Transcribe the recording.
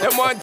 Them want